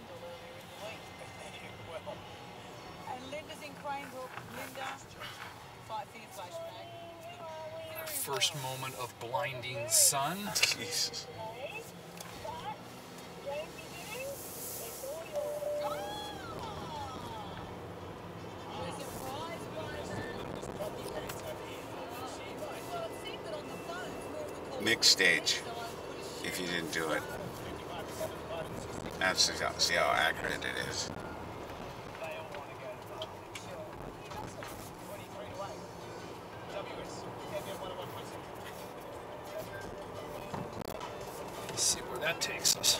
well. And Linda's in Linda, flashback. First moment of blinding sun. Jesus. Mixed stage, if you didn't do it. That's see how, see how accurate it is. Let's see where that takes us.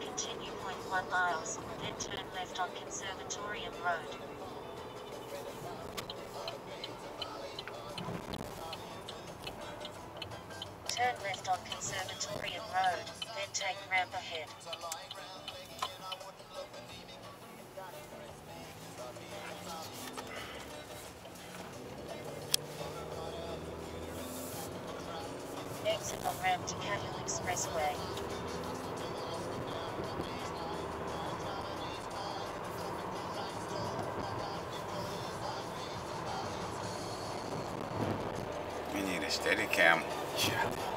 Continue 0.1 miles, then turn left on Conservatorium Road. Turn left on Conservatorium Road, take ramp ahead. Exit on ramp to Cahill Expressway. We need a steady cam. Yeah.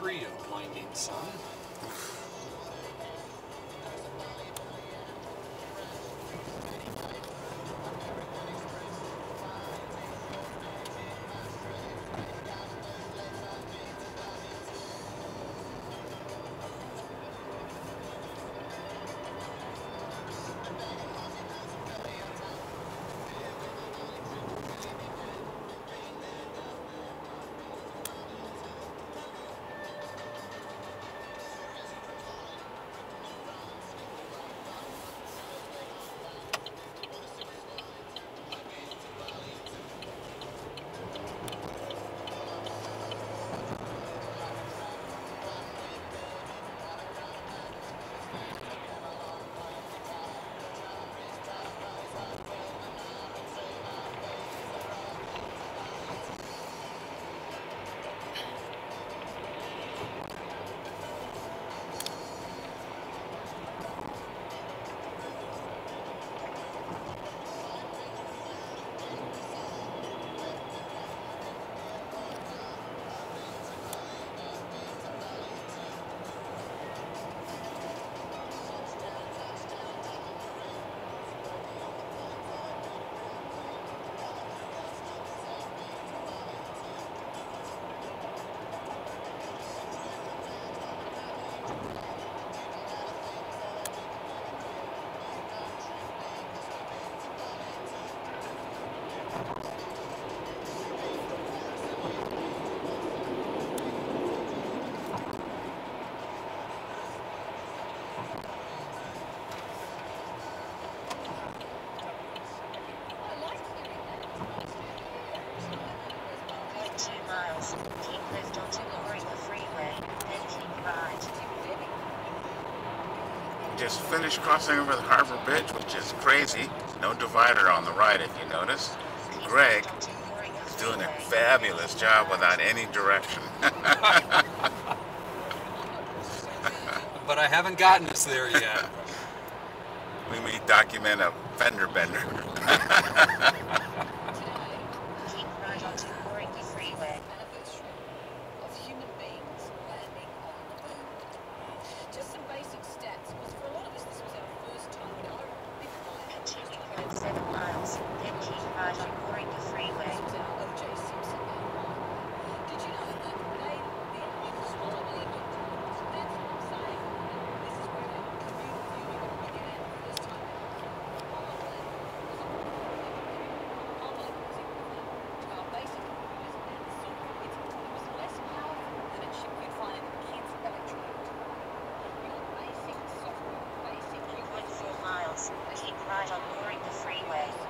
Three of blinding sun. Just finished crossing over the Harbor Bridge, which is crazy. No divider on the right, if you notice. Greg left onto Moringa is doing a fabulous job without any direction. But I haven't gotten us there yet. we may document a fender bender. not on the freeway.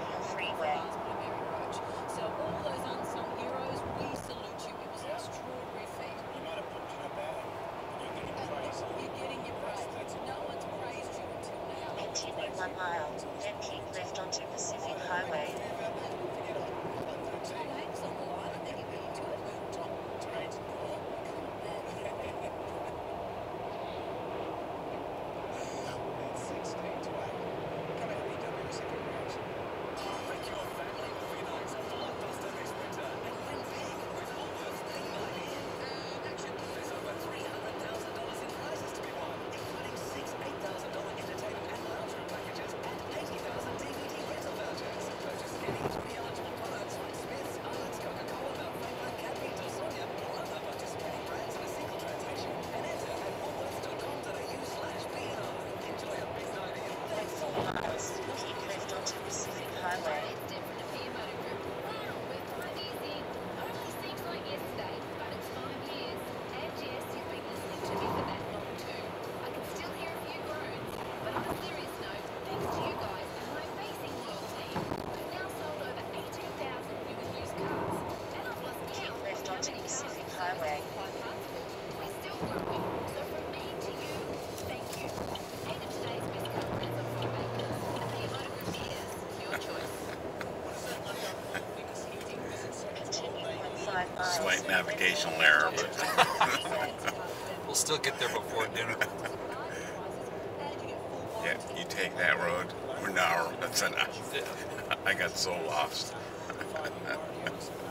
occasional error, but we'll still get there before dinner. Yeah, you take that road. We're an hour. That's enough. I got so lost.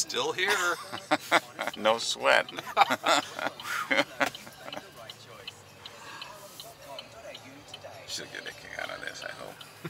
Still here. no sweat. She'll get a kick out of this, I hope.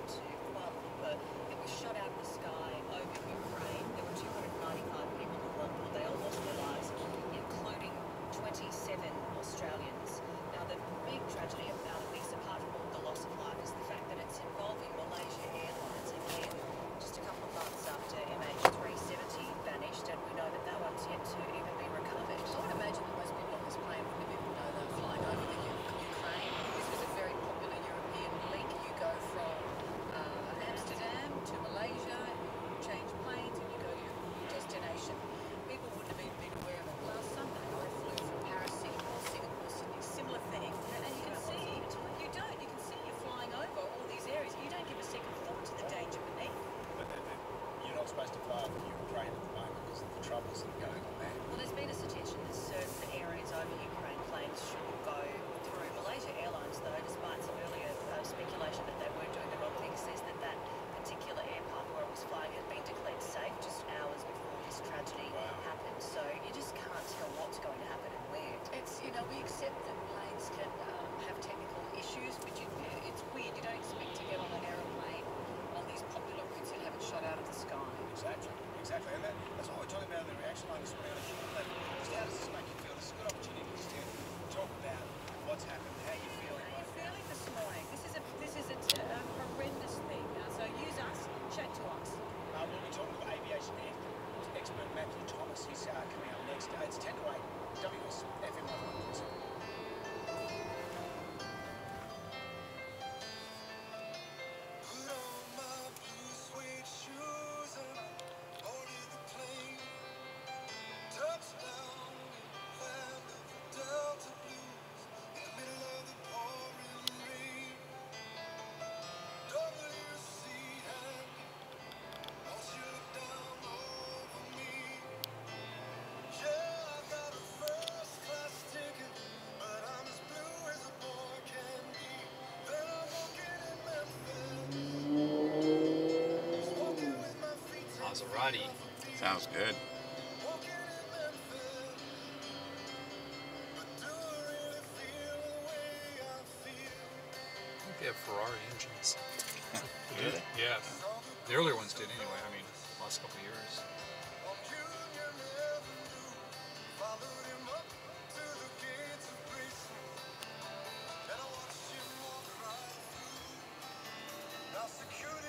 karate. Sounds good. I think They have Ferrari engines. do they? Yeah. The earlier ones did anyway. I mean, last couple of years. secure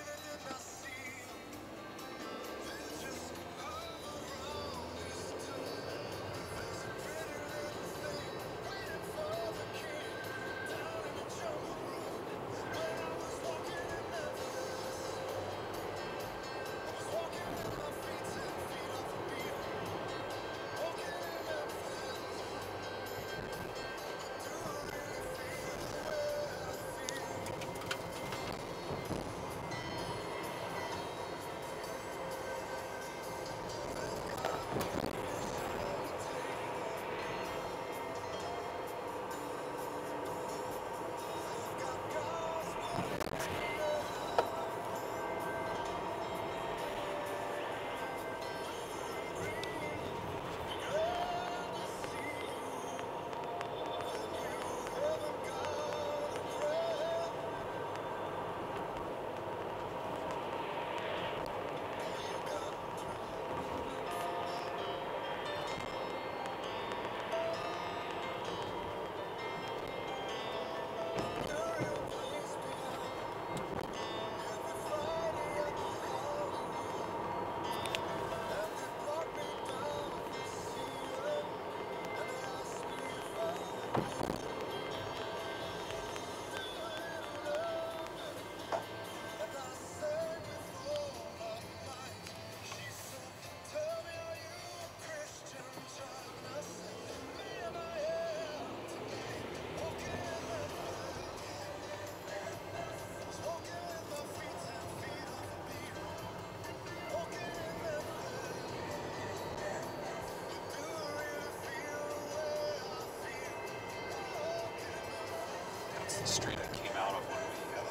the street I came out of when we uh,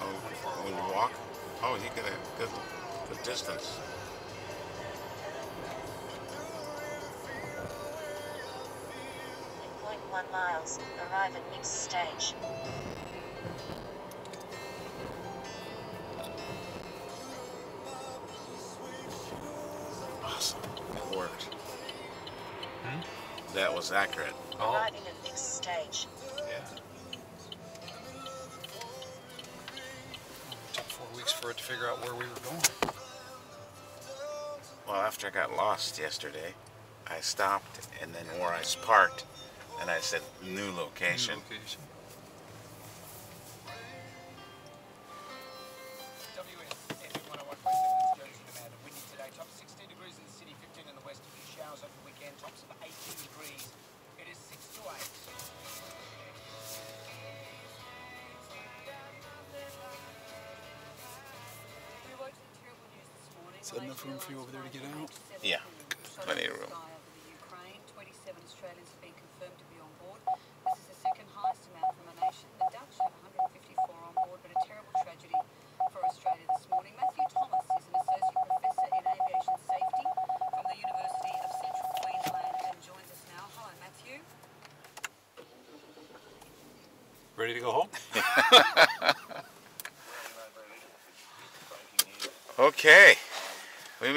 Oh, when you walk? Oh, you get a good, good distance. Point one miles, arrive at next stage. Awesome. It worked. Hmm? That was accurate. Oh, for it to figure out where we were going. Well, after I got lost yesterday, I stopped and then where I parked, and I said new location. New location. Is that enough room for you over there to get out? Yeah, plenty of room.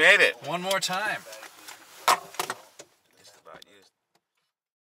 Made it. One more time.